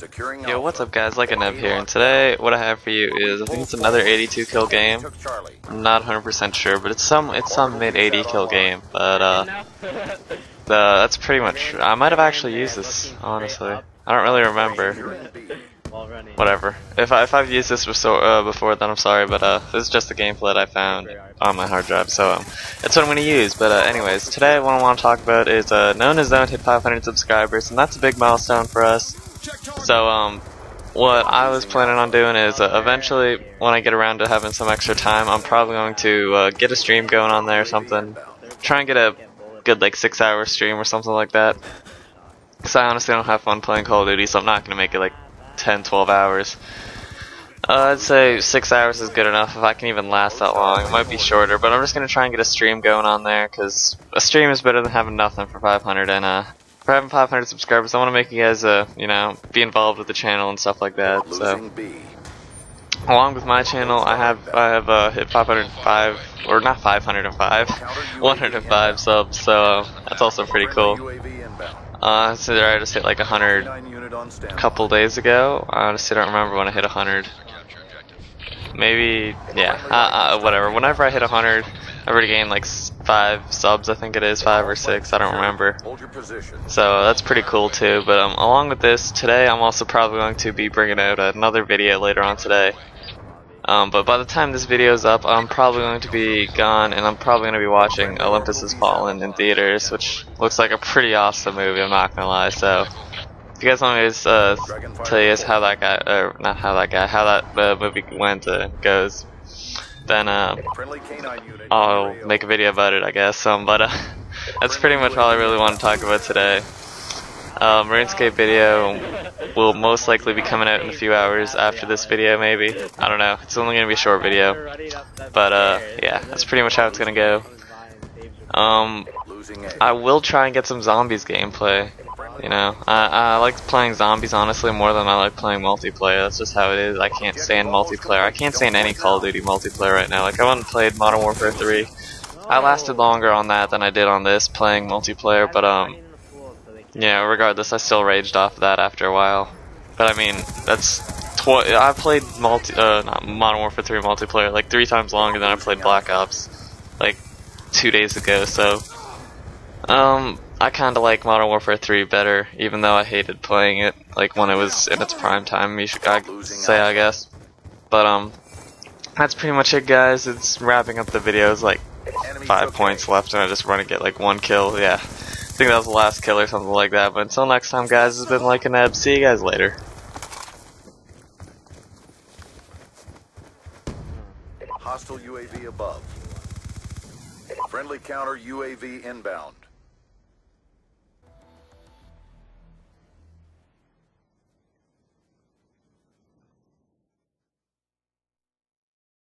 Securing Yo, what's up guys, LikeANeb here, and today what I have for you is, I think it's another 82 kill game, I'm not 100% sure, but it's some, it's some mid 80 kill game, but uh, the, that's pretty much, I might have actually used this, honestly, I don't really remember, Securing B. While running. whatever, if, I, if I've used this before, uh, before then I'm sorry, but uh, this is just the gameplay that I found on my hard drive, so um, it's what I'm going to use, but uh, anyways, today what I want to talk about is, uh, KnownAsZone hit 500 subscribers, and that's a big milestone for us, so, um, what I was planning on doing is uh, eventually, when I get around to having some extra time, I'm probably going to uh, get a stream going on there or something. Try and get a good, like, six hour stream or something like that. Because I honestly don't have fun playing Call of Duty, so I'm not going to make it like 10, 12 hours. Uh, I'd say six hours is good enough if I can even last that long. It might be shorter, but I'm just going to try and get a stream going on there because a stream is better than having nothing for 500 and, uh, for having 500 subscribers, I want to make you guys, uh, you know, be involved with the channel and stuff like that. So, along with my channel, I have I have uh, hit 505 or not 505, 105 subs. So uh, that's also pretty cool. Uh, so I just hit like 100 Nine unit on a couple days ago. I honestly don't remember when I hit 100. Maybe, yeah, uh, uh, whatever. Whenever I hit 100, I already gained like five subs. I think it is five or six. I don't remember. Hold your position. So that's pretty cool too. But um, along with this, today I'm also probably going to be bringing out another video later on today. Um, but by the time this video is up, I'm probably going to be gone, and I'm probably going to be watching Olympus Has Fallen in theaters, which looks like a pretty awesome movie. I'm not gonna lie. So you guys want me to uh, tell you how that guy, or not how that guy, how that uh, movie went uh, goes, then uh, Friendly canine unit. I'll make a video about it, I guess. Um, but uh, that's pretty much all I really want to talk about today. Um, RuneScape video will most likely be coming out in a few hours after this video, maybe. I don't know. It's only gonna be a short video, but uh, yeah, that's pretty much how it's gonna go. Um. I will try and get some zombies gameplay. You know, I, I like playing zombies honestly more than I like playing multiplayer. That's just how it is. I can't stand multiplayer. I can't stand any Call of Duty multiplayer right now. Like I haven't played Modern Warfare 3. I lasted longer on that than I did on this playing multiplayer, but um, yeah. Regardless, I still raged off of that after a while. But I mean, that's tw- I played multi uh not Modern Warfare 3 multiplayer like three times longer than I played Black Ops, like two days ago. So um, I kind of like Modern Warfare 3 better, even though I hated playing it like when it was in its prime time. You should I say, I guess. But um, that's pretty much it, guys. It's wrapping up the videos. Like five points left, and I just want to get like one kill. Yeah, I think that was the last kill or something like that. But until next time, guys, it's been LikeANeb. See you guys later. Hostile UAV above. Friendly counter UAV inbound.